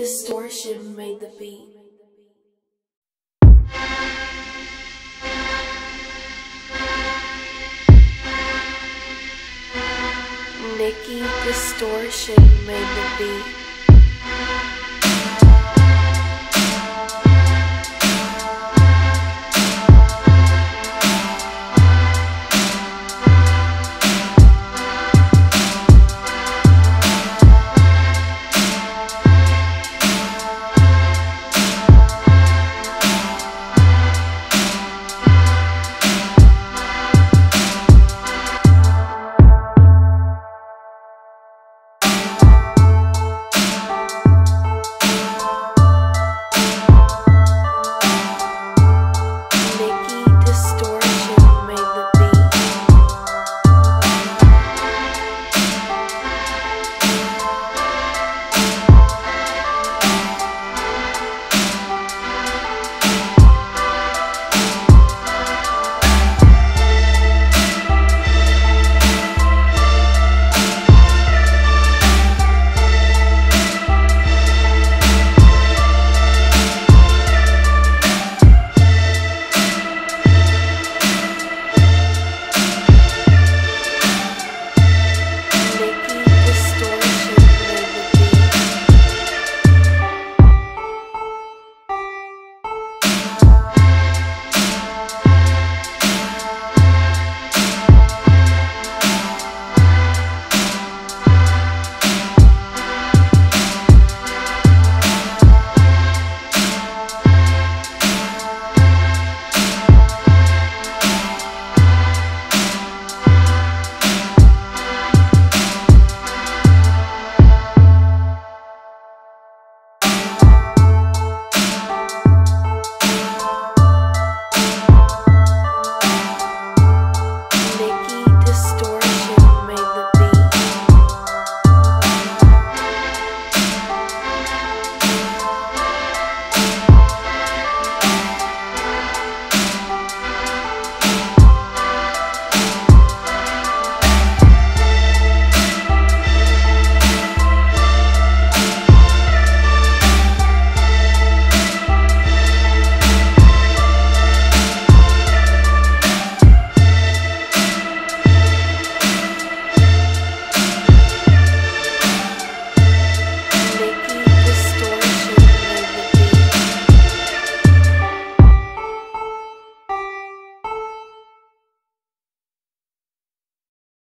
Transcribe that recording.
Distortion made the beat. Nikki Distortion made the beat.